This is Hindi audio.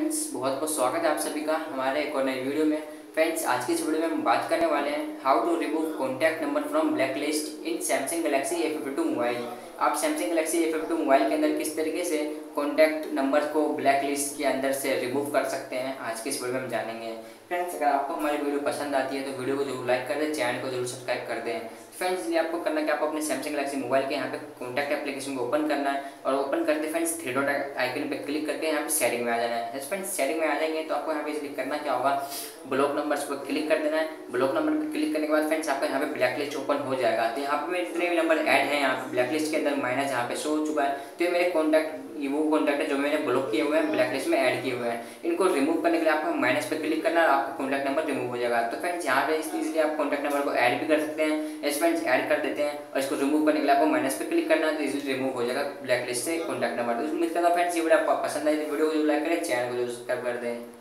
फ्रेंड्स बहुत बहुत स्वागत है आप सभी का हमारे एक और नई वीडियो में। फ्रेंड्स आज की इस वीडियो में हम बात करने वाले हैं how to remove contact number from black list in Samsung Galaxy A fifty two mobile आप Samsung Galaxy A fifty mobile के अंदर किस तरीके से कॉन्टैक्ट नंबर को ब्लैक लिस्ट के अंदर से रिमूव कर सकते हैं, आज की इस वीडियो में हम जानेंगे। फ्रेंड्स अगर आपको हमारी वीडियो पसंद आती है तो वीडियो को ज़रूर लाइक कर दें चैनल को ज़रूर सब्सक्राइब कर दें। फ्रेंड्स ये आपको करना है आपको अपने सैमसंग गलेक्सी मोबाइल के यहाँ पे कॉन्टैक्ट एप्लीकेशन को ओपन करना है और ओपन करते फ्रेंड्स थ्री डॉट आइकन पे क्लिक करके यहाँ पे सेटिंग में आ जाना है। फ्रेंड्स सेटिंग में आ जाएँगे तो आपको यहाँ पे क्लिक करना क्या होगा ब्लॉक नंबर्स पर क्लिक कर देना है। ब्लॉक नंबर पर क्लिक करने के बाद फ्रेंड्स आपका यहाँ पे ब्लैक लिस्ट ओपन हो जाएगा। तो यहाँ पे जितने भी नंबर ऐड है, यहाँ पे ब्लैक लिस्ट के अंदर माइनस यहाँ पे शो हो चुका है। तो ये मेरे कॉन्टैक्ट ये वो कॉन्टैक्ट है जो मैंने ब्लॉक किए हुए हैं ब्लैक लिस्ट में ऐड किए हुए हैं। इनको रिमूव करने के लिए आपको माइनस पे क्लिक करना है आपका कॉन्टैक्ट नंबर रिमूव हो जाएगा। तो फ्रेंड्स यहाँ पे इसलिए आप कॉन्टैक्ट नंबर को ऐड भी कर सकते हैं। एस फ्रेंड्स ऐड कर देते हैं और इसको रिमूव करने के लिए आपको माइनस पे क्लिक करना है तो इजीली रिमूव हो जाएगा ब्लैक लिस्ट से कॉन्टैक्ट नंबर तो उम्मीद करता हूँ फ्रेंड्स ये वीडियो आपको पसंद आई तो वीडियो को लाइक करें चैनल को सब्सक्राइब कर दें।